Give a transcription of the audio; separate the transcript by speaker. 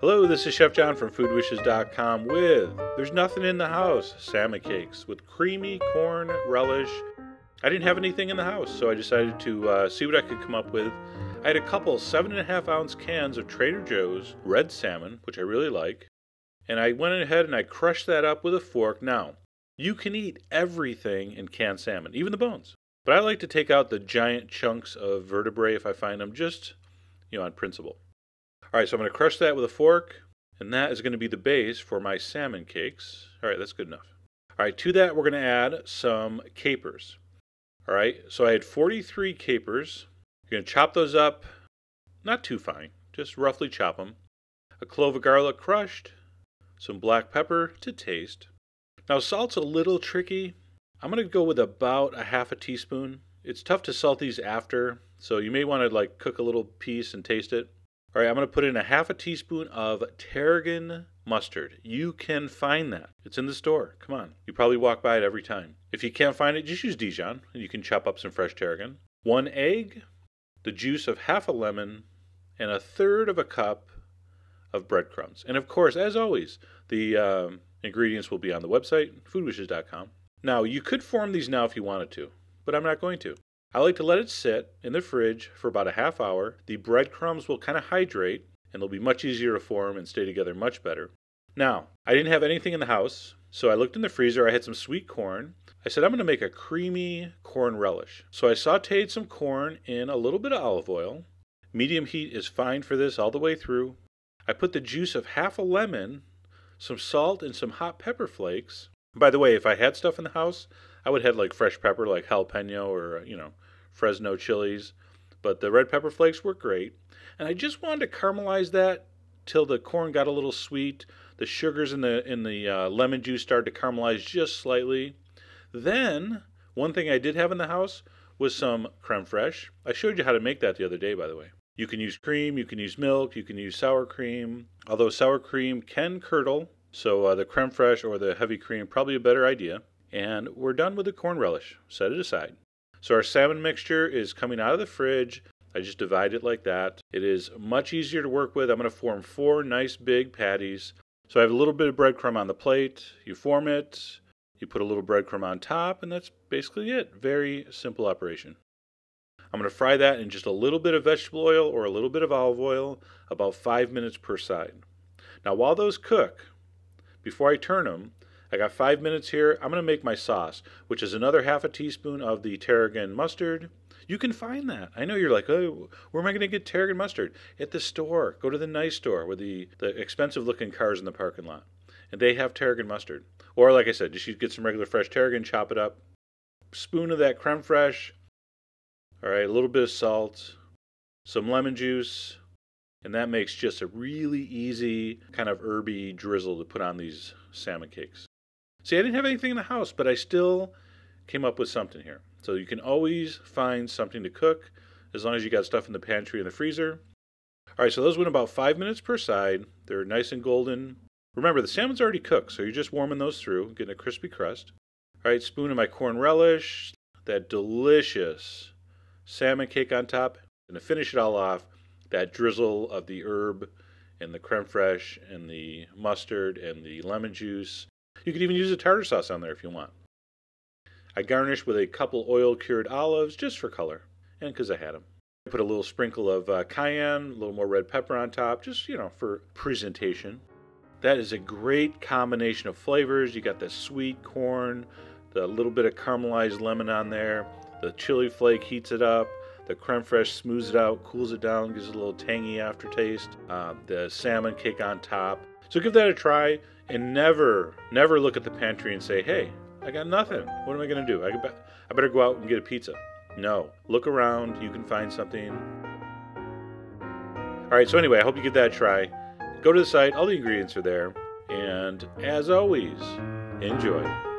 Speaker 1: Hello, this is Chef John from foodwishes.com with There's Nothing in the House salmon cakes with creamy corn relish. I didn't have anything in the house, so I decided to uh, see what I could come up with. I had a couple seven and a half ounce cans of Trader Joe's red salmon, which I really like, and I went ahead and I crushed that up with a fork. Now, you can eat everything in canned salmon, even the bones. But I like to take out the giant chunks of vertebrae if I find them, just, you know, on principle. All right, so I'm going to crush that with a fork, and that is going to be the base for my salmon cakes. All right, that's good enough. All right, to that, we're going to add some capers. All right, so I had 43 capers. You're going to chop those up, not too fine, just roughly chop them. A clove of garlic crushed, some black pepper to taste. Now, salt's a little tricky. I'm going to go with about a half a teaspoon. It's tough to salt these after, so you may want to like cook a little piece and taste it. All right, I'm going to put in a half a teaspoon of tarragon mustard. You can find that. It's in the store. Come on. You probably walk by it every time. If you can't find it, just use Dijon and you can chop up some fresh tarragon. One egg, the juice of half a lemon, and a third of a cup of breadcrumbs. And of course, as always, the um, ingredients will be on the website, foodwishes.com. Now, you could form these now if you wanted to, but I'm not going to. I like to let it sit in the fridge for about a half hour. The breadcrumbs will kind of hydrate and they'll be much easier to form and stay together much better. Now, I didn't have anything in the house, so I looked in the freezer. I had some sweet corn. I said, I'm going to make a creamy corn relish. So I sauteed some corn in a little bit of olive oil. Medium heat is fine for this all the way through. I put the juice of half a lemon, some salt, and some hot pepper flakes. By the way, if I had stuff in the house, I would have like fresh pepper, like jalapeno or, you know, Fresno chilies. But the red pepper flakes were great. And I just wanted to caramelize that till the corn got a little sweet. The sugars in the in the uh, lemon juice started to caramelize just slightly. Then one thing I did have in the house was some creme fraiche. I showed you how to make that the other day, by the way. You can use cream, you can use milk, you can use sour cream. Although sour cream can curdle, so uh, the creme fraiche or the heavy cream probably a better idea. And we're done with the corn relish. Set it aside. So our salmon mixture is coming out of the fridge. I just divide it like that. It is much easier to work with. I'm going to form four nice big patties. So I have a little bit of breadcrumb on the plate. You form it, you put a little breadcrumb on top, and that's basically it. Very simple operation. I'm going to fry that in just a little bit of vegetable oil or a little bit of olive oil, about five minutes per side. Now, while those cook, before I turn them, I got five minutes here. I'm going to make my sauce, which is another half a teaspoon of the tarragon mustard. You can find that. I know you're like, oh, where am I going to get tarragon mustard? At the store. Go to the nice store with the, the expensive looking cars in the parking lot. And they have tarragon mustard. Or, like I said, just get some regular fresh tarragon, chop it up. Spoon of that creme fraiche. All right, a little bit of salt, some lemon juice, and that makes just a really easy kind of herby drizzle to put on these salmon cakes. See, I didn't have anything in the house, but I still came up with something here. So you can always find something to cook as long as you got stuff in the pantry and the freezer. All right, so those went about five minutes per side. They're nice and golden. Remember, the salmon's already cooked, so you're just warming those through, getting a crispy crust. All right, spoon of my corn relish, that delicious salmon cake on top, and to finish it all off, that drizzle of the herb and the creme fraiche and the mustard and the lemon juice you could even use a tartar sauce on there if you want. I garnish with a couple oil cured olives just for color and because I had them. I put a little sprinkle of uh, cayenne, a little more red pepper on top, just, you know, for presentation. That is a great combination of flavors. You got the sweet corn, the little bit of caramelized lemon on there, the chili flake heats it up, the creme fraiche smooths it out, cools it down, gives it a little tangy aftertaste, uh, the salmon cake on top. So give that a try and never, never look at the pantry and say, hey, I got nothing. What am I going to do? I, I better go out and get a pizza. No, look around. You can find something. All right, so anyway, I hope you give that a try. Go to the site, all the ingredients are there. And as always, enjoy.